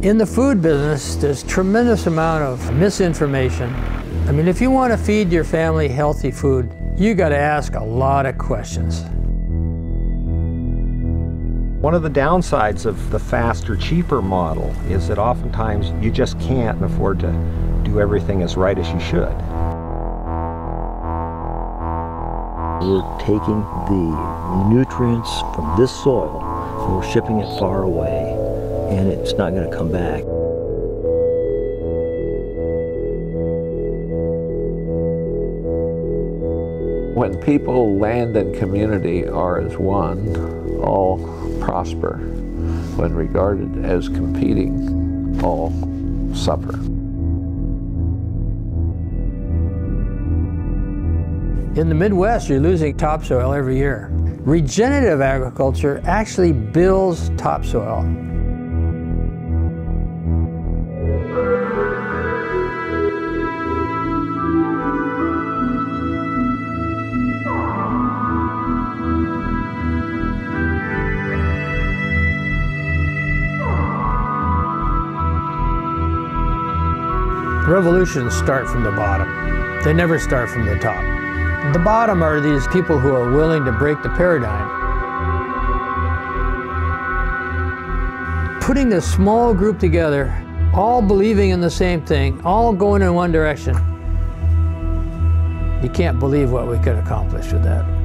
In the food business, there's tremendous amount of misinformation. I mean, if you want to feed your family healthy food, you got to ask a lot of questions. One of the downsides of the faster, cheaper model is that oftentimes you just can't afford to do everything as right as you should. We're taking the nutrients from this soil and we're shipping it far away and it's not going to come back. When people, land, and community are as one, all prosper. When regarded as competing, all suffer. In the Midwest, you're losing topsoil every year. Regenerative agriculture actually builds topsoil. Revolutions start from the bottom. They never start from the top. The bottom are these people who are willing to break the paradigm. Putting this small group together, all believing in the same thing, all going in one direction. You can't believe what we could accomplish with that.